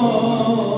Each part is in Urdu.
Oh. oh, oh.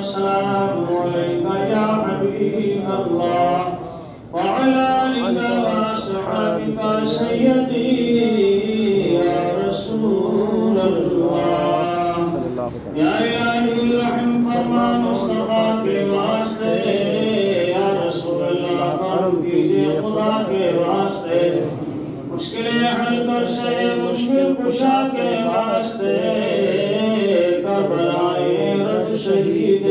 والسلام عليك يا حبيب الله. وعلى آلك وأصحابك سيدي يا رسول الله. صلی اللہ علیہ یا الہی رحم فرما مصطفیٰ کے واسطے یا رسول اللہ کرم کیجیے خدا کے واسطے مشکلیں حل کر سے مشکل کشا کے واسطے کربلائے رد شہید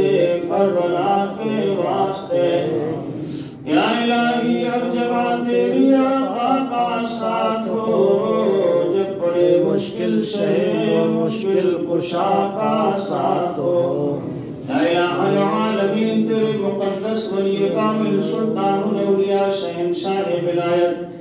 کربلا کے واسطے۔ یا الہی ہر جگہ تیری آقا کا ساتھ ہو۔ جب بڑے مشکل سے مشکل کشا کا ساتھ ہو۔ یا الہ العالمین تیرے مقدس ولی کامل سلطان الاولیاء شہنشاہ، ولایت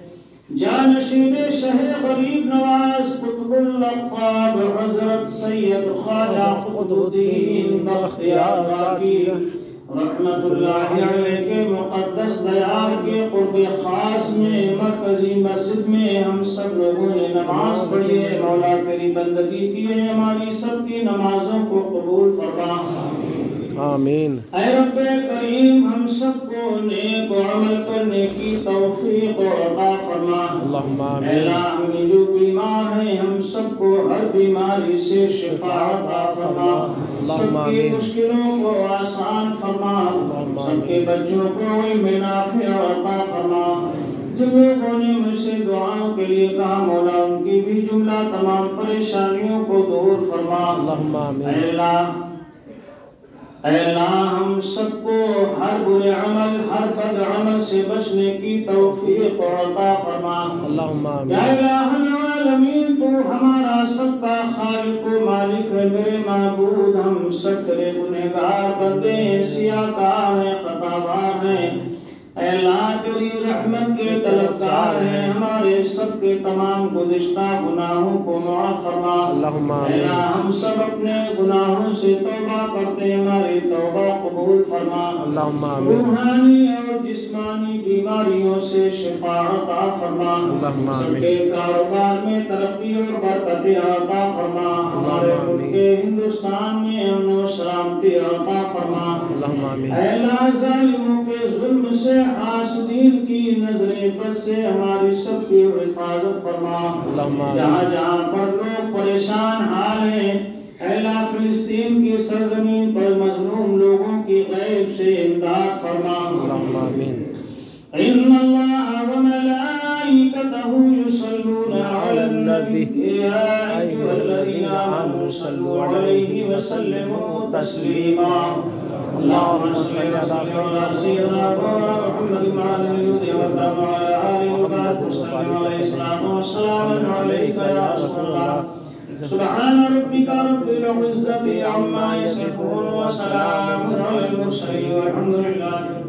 جانشین شہ غریب نواز قطب اللقاب حضرت سید خواجہ قطب الدین بختیار باقی. رحمت اللہ علیہ کے مقدس دیار کے قرب خاص میں مرکزی مسجد میں ہم سب لوگوں نے نماز پڑھی ہے مولا تیری بندگی کی ہے ہماری سب کی نمازوں کو قبول فرما۔ آمین۔ اے رب کریم ہم سب کو نیک و عمل کرنے کی توفیق و اللہم آمین۔ جو بیمار ہیں ہم سب کو ہر بیماری سے شفا عطا فرما۔ سب کی۔ مشکلوں کو آسان فرما۔ سب کے بچوں کو علم نافع عطا فرما۔ جن لوگوں نے مجھ سے دعاؤں کے لیے کہا مولا ان کی بھی جملہ تمام پریشانیوں کو دور فرما۔ اللہم اے آمین اللہ اے اللہ ہم سب کو ہر برے عمل ہر بد عمل سے بچنے کی توفیق اور عطا فرما۔ یا الہ العالمین تو ہمارا سب کا خالق و مالک ہے۔ میرے معبود ہم سب تیرے گنہگار بندے ہیں سیاکار ہیں خطابار ہیں۔ اے اللہ تیری رحمت کے طلبگار ہیں ہمارے سب کے تمام گزشتہ گناہوں کو معاف فرما۔ اے اللہ ہم سب اپنے گناہوں سے توبہ کرتے ہیں ہماری توبہ قبول فرما۔ روحانی اور جسمانی بیماری بیماریوں سے شفا عطا فرما۔ سب۔ کے کاروبار میں ترقی اور برکت عطا فرما۔ آمین۔ ہندوستان میں امن و سلامتی عطا فرما اللہم آمین۔ اے ظالموں کے ظلم سے حاسدین کی نظریں بس سے ہماری سب کی حفاظت فرما۔ اللہم آمین۔ جہاں جہاں پر لوگ پریشان حال ہیں اے فلسطین کی سرزمین پر مظلوم لوگوں کی غیب سے امداد فرما۔ اللہم آمین۔ ان اللہ وملائکته يصلون على النبي. يا ايها الذين امنوا صلوا عليه وسلموا تسليما. اللهم صل وسلم على سيدنا محمد وعلى اله وعلى اله وبارك وسلم. عليه الصلاه والسلام عليك يا رسول الله سبحان ربك رب العزة عما يصفون وسلام على المرسلين والحمد لله.